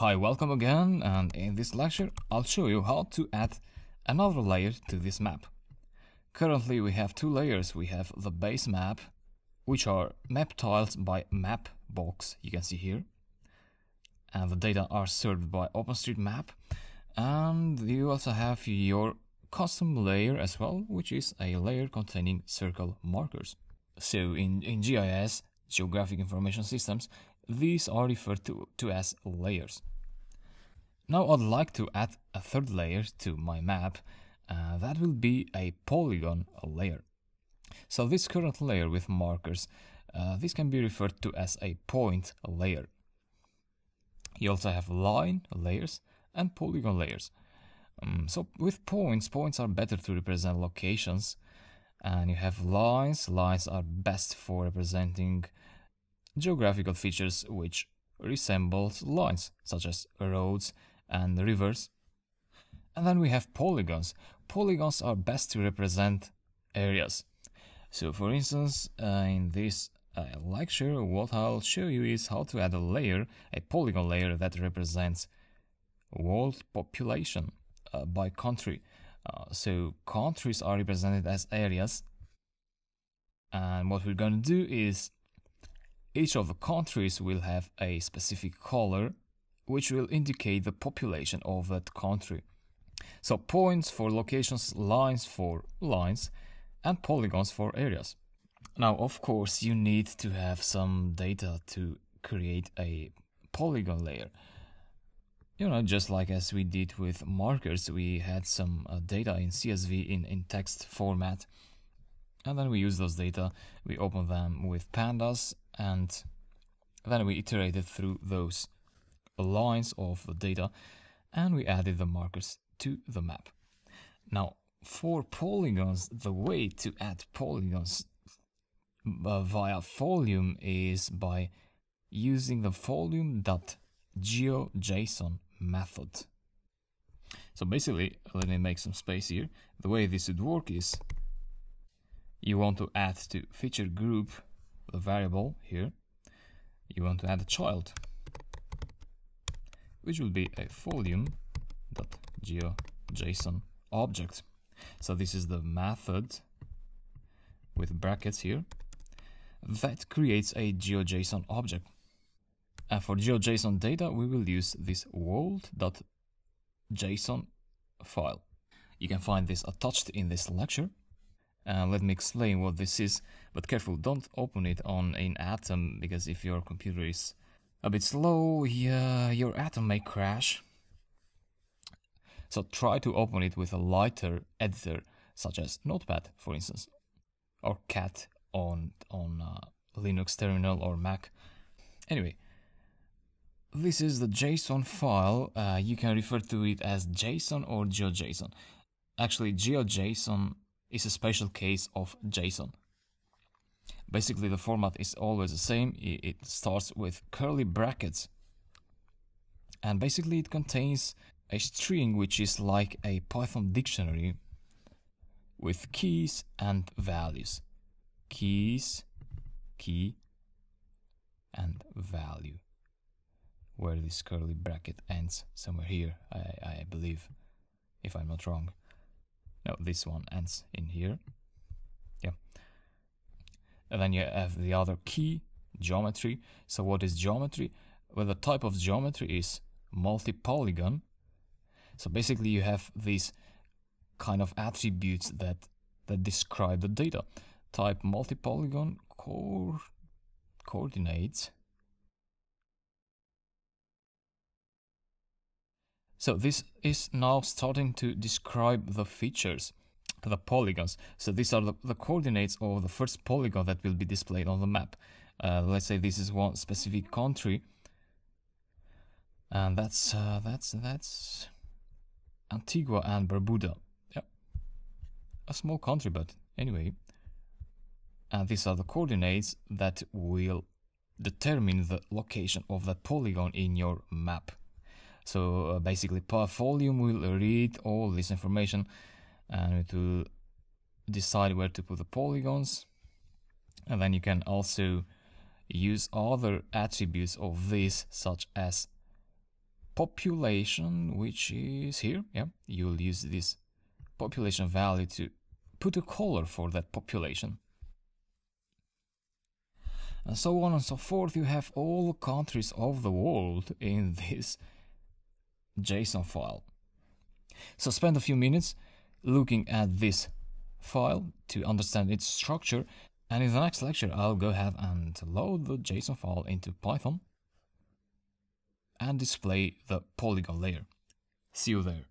Hi, welcome again and in this lecture I'll show you how to add another layer to this map. Currently we have two layers. We have the base map which are map tiles by map box you can see here and the data are served by OpenStreetMap and you also have your custom layer as well which is a layer containing circle markers. So in, in GIS, Geographic Information Systems, these are referred to, to as layers. Now I'd like to add a third layer to my map, uh, that will be a polygon layer. So this current layer with markers, uh, this can be referred to as a point layer. You also have line layers and polygon layers. Um, so with points, points are better to represent locations and you have lines. Lines are best for representing geographical features which resembles lines such as roads and rivers. And then we have polygons. Polygons are best to represent areas. So for instance, uh, in this uh, lecture, what I'll show you is how to add a layer, a polygon layer that represents world population uh, by country. Uh, so countries are represented as areas. And what we're going to do is each of the countries will have a specific color which will indicate the population of that country. So points for locations, lines for lines, and polygons for areas. Now, of course, you need to have some data to create a polygon layer. You know, just like as we did with markers, we had some uh, data in CSV in, in text format. And then we use those data, we open them with pandas, and then we iterated through those lines of the data and we added the markers to the map. Now, for polygons, the way to add polygons uh, via folium is by using the folium.geojson method. So basically, let me make some space here. The way this would work is you want to add to feature group the variable here. You want to add a child which will be a folium.geojson object. So this is the method with brackets here that creates a GeoJSON object. And for GeoJSON data, we will use this world.json file. You can find this attached in this lecture. Uh, let me explain what this is, but careful, don't open it on an Atom because if your computer is a bit slow, yeah, your atom may crash. So try to open it with a lighter editor, such as Notepad, for instance, or Cat on on uh, Linux terminal or Mac. Anyway, this is the JSON file. Uh, you can refer to it as JSON or GeoJSON. Actually, GeoJSON is a special case of JSON. Basically, the format is always the same. It starts with curly brackets. And basically, it contains a string which is like a Python dictionary with keys and values. Keys, key, and value. Where this curly bracket ends, somewhere here, I, I believe, if I'm not wrong. No, this one ends in here. Yeah. And then you have the other key, geometry. So what is geometry? Well, the type of geometry is multi-polygon. So basically you have these kind of attributes that, that describe the data. Type multi-polygon core coordinates. So this is now starting to describe the features the polygons. So these are the, the coordinates of the first polygon that will be displayed on the map. Uh, let's say this is one specific country, and that's uh, that's that's Antigua and Barbuda. Yeah, a small country, but anyway. And these are the coordinates that will determine the location of that polygon in your map. So uh, basically, folium will read all this information and it will decide where to put the polygons and then you can also use other attributes of this such as population, which is here. Yeah, you'll use this population value to put a color for that population. And so on and so forth. You have all countries of the world in this JSON file. So spend a few minutes looking at this file to understand its structure and in the next lecture I'll go ahead and load the JSON file into Python and display the polygon layer. See you there.